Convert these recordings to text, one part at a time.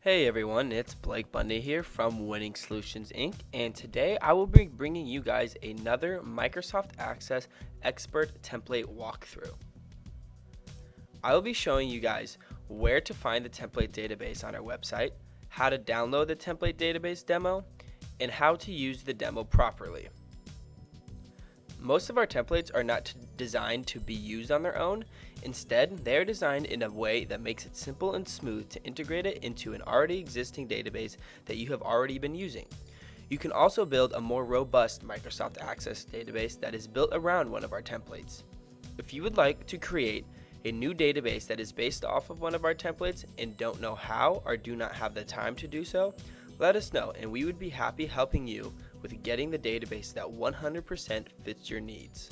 Hey everyone, it's Blake Bundy here from Winning Solutions Inc. And today I will be bringing you guys another Microsoft Access Expert Template walkthrough. I will be showing you guys where to find the template database on our website, how to download the template database demo, and how to use the demo properly. Most of our templates are not designed to be used on their own. Instead, they are designed in a way that makes it simple and smooth to integrate it into an already existing database that you have already been using. You can also build a more robust Microsoft Access database that is built around one of our templates. If you would like to create a new database that is based off of one of our templates and don't know how or do not have the time to do so, let us know and we would be happy helping you with getting the database that 100% fits your needs.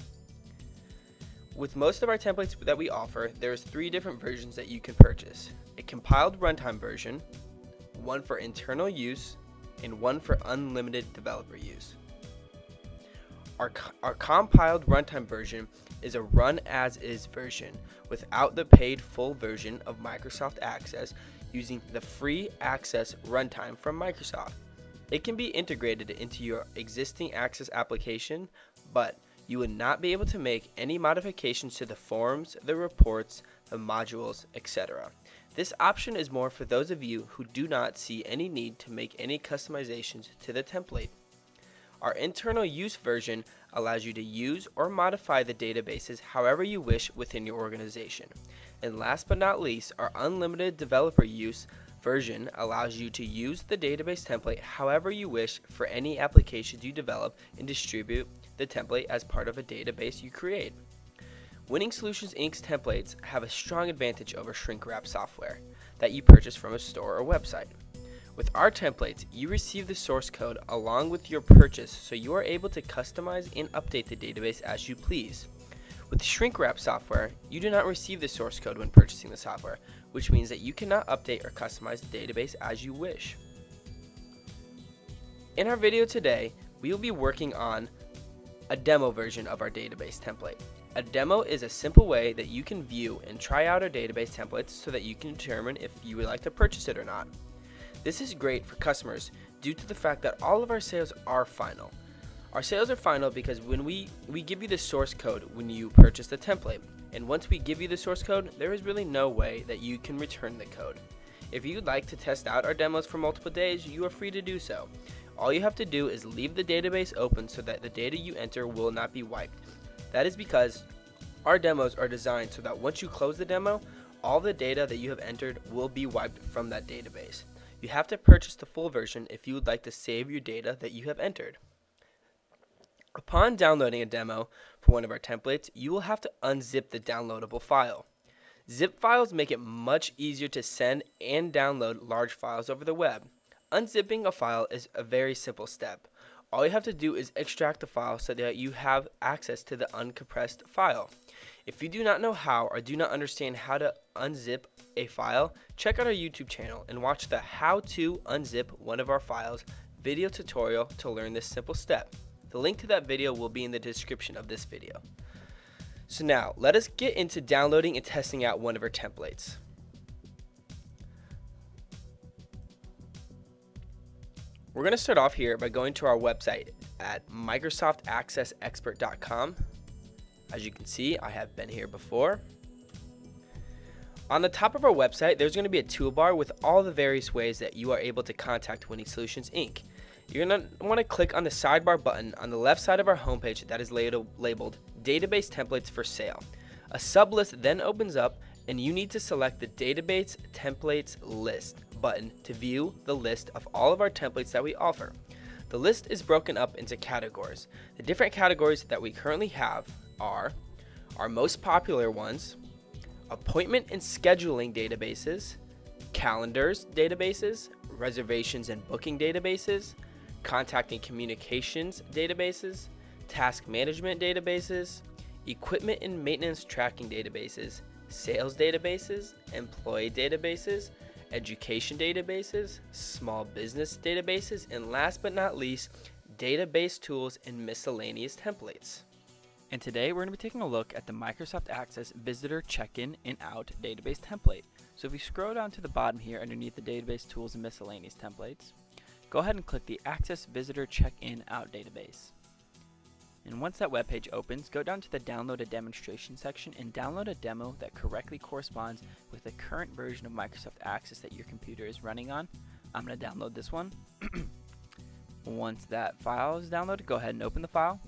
With most of our templates that we offer, there's three different versions that you can purchase. A compiled runtime version, one for internal use, and one for unlimited developer use. Our, our compiled runtime version is a run as is version without the paid full version of Microsoft Access using the free Access runtime from Microsoft. It can be integrated into your existing Access application, but you would not be able to make any modifications to the forms, the reports, the modules, etc. This option is more for those of you who do not see any need to make any customizations to the template. Our internal use version allows you to use or modify the databases however you wish within your organization. And last but not least, our unlimited developer use version allows you to use the database template however you wish for any applications you develop and distribute the template as part of a database you create. Winning Solutions Inc.'s templates have a strong advantage over shrink wrap software that you purchase from a store or website. With our templates, you receive the source code along with your purchase so you are able to customize and update the database as you please. With shrink wrap software, you do not receive the source code when purchasing the software, which means that you cannot update or customize the database as you wish. In our video today, we will be working on a demo version of our database template. A demo is a simple way that you can view and try out our database templates so that you can determine if you would like to purchase it or not. This is great for customers due to the fact that all of our sales are final. Our sales are final because when we, we give you the source code when you purchase the template, and once we give you the source code, there is really no way that you can return the code. If you'd like to test out our demos for multiple days, you are free to do so. All you have to do is leave the database open so that the data you enter will not be wiped. That is because our demos are designed so that once you close the demo, all the data that you have entered will be wiped from that database. You have to purchase the full version if you would like to save your data that you have entered. Upon downloading a demo for one of our templates, you will have to unzip the downloadable file. Zip files make it much easier to send and download large files over the web. Unzipping a file is a very simple step. All you have to do is extract the file so that you have access to the uncompressed file. If you do not know how or do not understand how to unzip a file, check out our YouTube channel and watch the How to Unzip One of Our Files video tutorial to learn this simple step. The link to that video will be in the description of this video. So now, let us get into downloading and testing out one of our templates. We're going to start off here by going to our website at microsoftaccessexpert.com. As you can see, I have been here before. On the top of our website, there's going to be a toolbar with all the various ways that you are able to contact Winning Solutions Inc. You're going to want to click on the sidebar button on the left side of our homepage that is labeled Database Templates for Sale. A sublist then opens up and you need to select the Database Templates List button to view the list of all of our templates that we offer. The list is broken up into categories. The different categories that we currently have are our most popular ones, appointment and scheduling databases, calendars databases, reservations and booking databases, contact and communications databases, task management databases, equipment and maintenance tracking databases, sales databases, employee databases, education databases, small business databases, and last but not least, database tools and miscellaneous templates. And today we're going to be taking a look at the Microsoft Access Visitor Check-in and Out database template. So if we scroll down to the bottom here underneath the database tools and miscellaneous templates, go ahead and click the Access Visitor Check-in Out database. And once that web page opens, go down to the Download a Demonstration section and download a demo that correctly corresponds with the current version of Microsoft Access that your computer is running on. I'm going to download this one. once that file is downloaded, go ahead and open the file.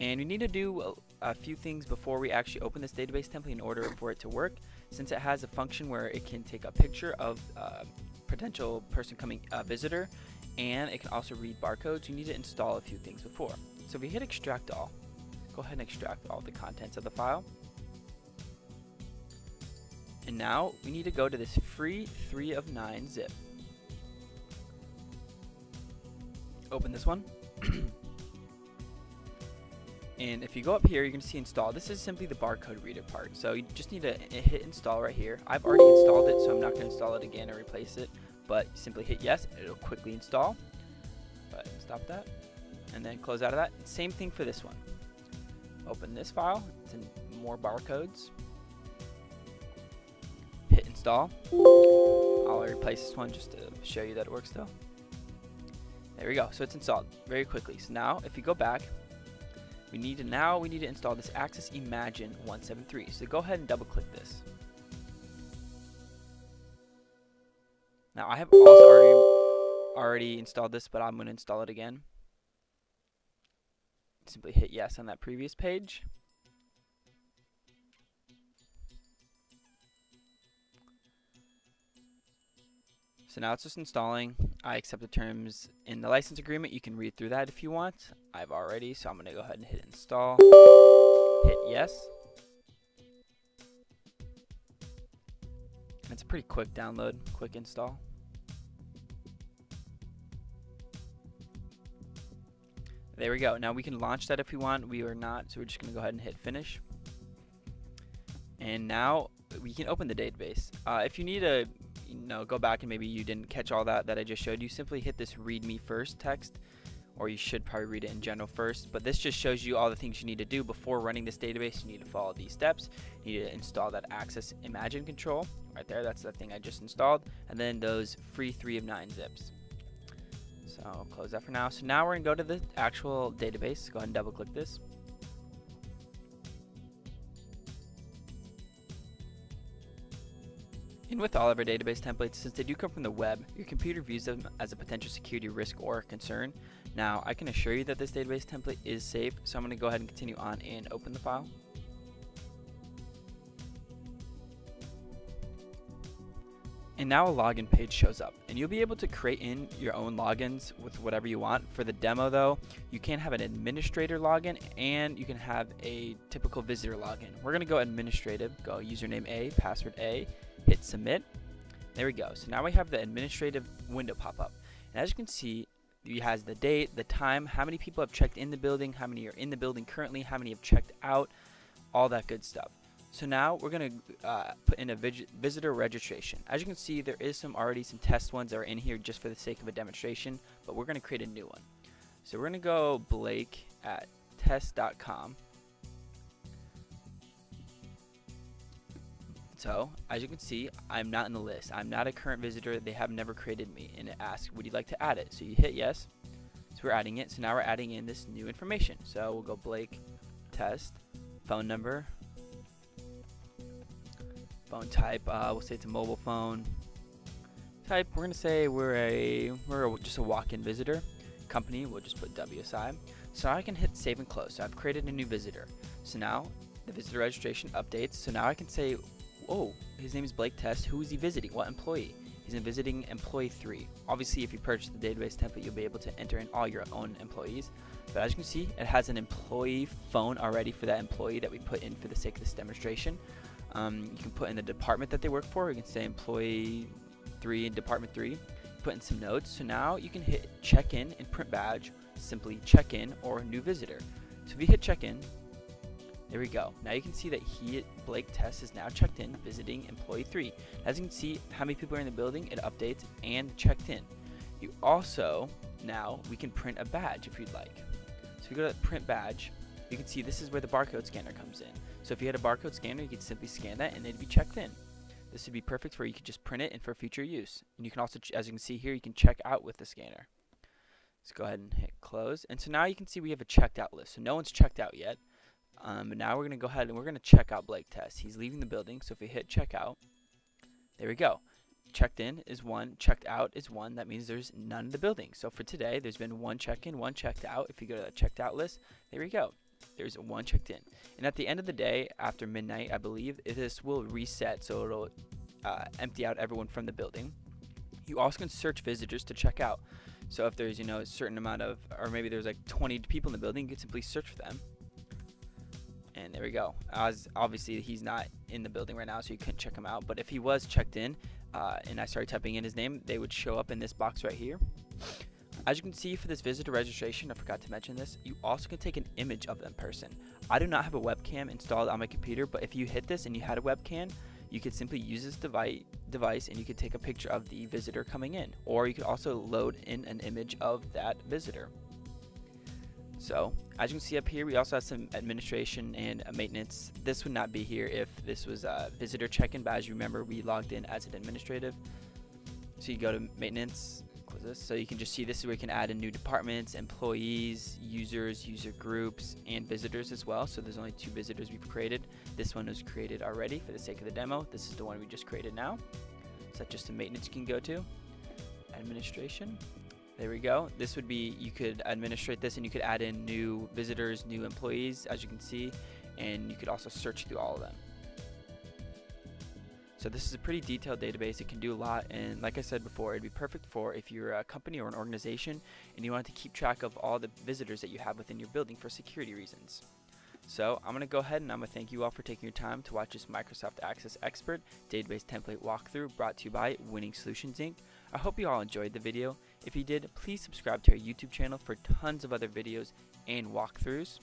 And we need to do a, a, few things before we actually open this database template in order for it to work. Since it has a function where it can take a picture of a uh, potential person coming, a uh, visitor, and it can also read barcodes, you need to install a few things before. So if we hit extract all, go ahead and extract all the contents of the file. And now we need to go to this free 3 of 9 zip. Open this one. and if you go up here, you're going to see install. This is simply the barcode reader part. So you just need to hit install right here. I've already installed it, so I'm not going to install it again or replace it but simply hit yes and it'll quickly install. But stop that and then close out of that. Same thing for this one. Open this file, it's in more barcodes. Hit install. I'll replace this one just to show you that it works though. There we go, so it's installed very quickly. So now if you go back, we need to now we need to install this Access Imagine 173. So go ahead and double click this. Now I have also already already installed this, but I'm going to install it again. Simply hit yes on that previous page. So now it's just installing. I accept the terms in the license agreement. You can read through that if you want. I've already, so I'm going to go ahead and hit install. Hit yes. It's a pretty quick download, quick install. There we go. Now we can launch that if we want. We are not, so we're just going to go ahead and hit finish. And now we can open the database. Uh, if you need to you know, go back and maybe you didn't catch all that that I just showed you, simply hit this read me first text or you should probably read it in general first. But this just shows you all the things you need to do before running this database. You need to follow these steps. You need to install that Access Imagine control right there. That's the thing I just installed. And then those free 3 of 9 zips. So I'll close that for now. So now we're to go to the actual database. Go ahead and double click this. And with all of our database templates, since they do come from the web, your computer views them as a potential security risk or concern. Now, I can assure you that this database template is safe, so I'm going to go ahead and continue on and open the file. And now a login page shows up and you'll be able to create in your own logins with whatever you want. For the demo though, you can have an administrator login and you can have a typical visitor login. We're gonna go administrative, go username A, password A, hit submit. There we go. So now we have the administrative window pop up. And as you can see, it has the date, the time, how many people have checked in the building, how many are in the building currently, how many have checked out, all that good stuff. So now we're going to uh, put in a visitor registration. As you can see, there is some already some test ones that are in here just for the sake of a demonstration, but we're going to create a new one. So we're going to go Blake at test.com. So, as you can see, I'm not in the list. I'm not a current visitor. They have never created me. And it asks, would you like to add it? So you hit yes. So we're adding it. So now we're adding in this new information. So we'll go Blake test, phone number, phone type. Uh, we'll say it's a mobile phone. Type, we're gonna say we're a we're just a walk-in visitor. Company, we'll just put WSI. So now I can hit save and close. So I've created a new visitor. So now the visitor registration updates. So now I can say, oh, his name is Blake Test. Who is he visiting? What employee? He's visiting employee three. Obviously, if you purchase the database template, you'll be able to enter in all your own employees. But as you can see, it has an employee phone already for that employee that we put in for the sake of this demonstration. Um, you can put in the department that they work for. You can say employee 3 in department 3. Put in some notes. So now you can hit check in and print badge, simply check in or new visitor. So if you hit check in, There we go. Now you can see that he, Blake Test, is now checked in, visiting employee 3. As you can see how many people are in the building, it updates and checked in. You also, now, we can print a badge if you'd like. So you go to print badge, you can see this is where the barcode scanner comes in. So if you had a barcode scanner, you could simply scan that and it'd be checked in. This would be perfect for you could just print it and for future use. And you can also, as you can see here, you can check out with the scanner. Let's go ahead and hit close. And so now you can see we have a checked out list. So no one's checked out yet. Um, but now we're going to go ahead and we're going to check out Blake Test. He's leaving the building. So if we hit checkout, there we go. Checked in is one, checked out is one. That means there's none in the building. So for today, there's been one check in, one checked out. If you go to the checked out list, there we go. There's one checked in. And at the end of the day, after midnight, I believe, this will reset. So it'll uh, empty out everyone from the building. You also can search visitors to check out. So if there's, you know, a certain amount of, or maybe there's like 20 people in the building, you can simply search for them. And there we go. As obviously he's not in the building right now, so you couldn't check him out. But if he was checked in, uh, and I started typing in his name, they would show up in this box right here. As you can see for this visitor registration, I forgot to mention this, you also can take an image of them person. I do not have a webcam installed on my computer, but if you hit this and you had a webcam, you could simply use this device, device and you could take a picture of the visitor coming in. Or you could also load in an image of that visitor. So, as you can see up here, we also have some administration and maintenance. This would not be here if this was a visitor check-in, but as you remember, we logged in as an administrative. So you go to maintenance, this. So you can just see this is where you can add in new departments, employees, users, user groups, and visitors as well. So there's only two visitors we've created. This one was created already for the sake of the demo. This is the one we just created now. So that's just a maintenance you can go to. Administration. There we go. This would be, you could administrate this and you could add in new visitors, new employees, as you can see, and you could also search through all of them. So this is a pretty detailed database. It can do a lot, and like I said before, it'd be perfect for if you're a company or an organization and you want to keep track of all the visitors that you have within your building for security reasons. So I'm going to go ahead and I'm going to thank you all for taking your time to watch this Microsoft Access Expert database template walkthrough brought to you by Winning Solutions Inc. I hope you all enjoyed the video. If you did, please subscribe to our YouTube channel for tons of other videos and walkthroughs.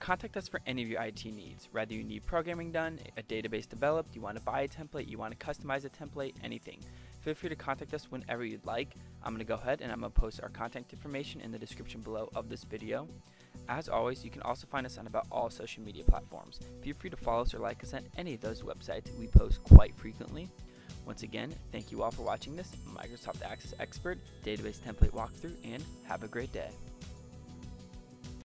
Contact us for any of your IT needs, whether you need programming done, a database developed, you want to buy a template, you want to customize a template, anything. Feel free to contact us whenever you'd like. I'm going to go ahead and I'm going to post our contact information in the description below of this video. As always, you can also find us on about all social media platforms. Feel free to follow us or like us on any of those websites. We post quite frequently. Once again, thank you all for watching this Microsoft Access Expert Database Template Walkthrough and have a great day.